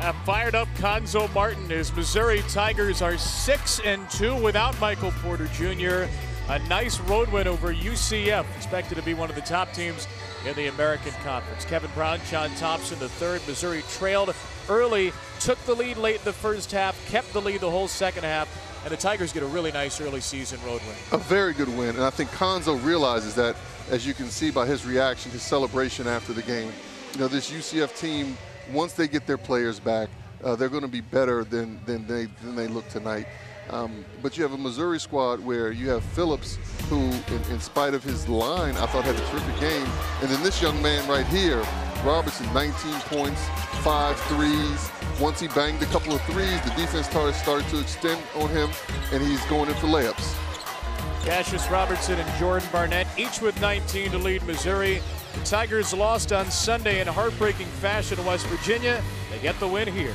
A fired up Cuonzo Martin as Missouri Tigers are 6 and 2 without Michael Porter Jr. A nice road win over UCF, expected to be one of the top teams in the American Conference. Kevin Brown, John Thompson, the third. Missouri trailed early, took the lead late in the first half, kept the lead the whole second half, and the Tigers get a really nice early season road win. A very good win, and I think Cuonzo realizes that, as you can see by his reaction, his celebration after the game. You know, this UCF team, once they get their players back, uh, they're going to be better than, than, they, than they look tonight. Um, but you have a Missouri squad where you have Phillips, who, in, in, spite of his line, I thought had a terrific game. And then this young man right here, Robertson, 19 points, five threes. Once he banged a couple of threes, the defense started, started to extend on him, and he's going in for layups. Kassius Robertson and Jordan Barnett, each with 19 to lead Missouri. The Tigers lost on Sunday in heartbreaking fashion to West Virginia. They get the win here.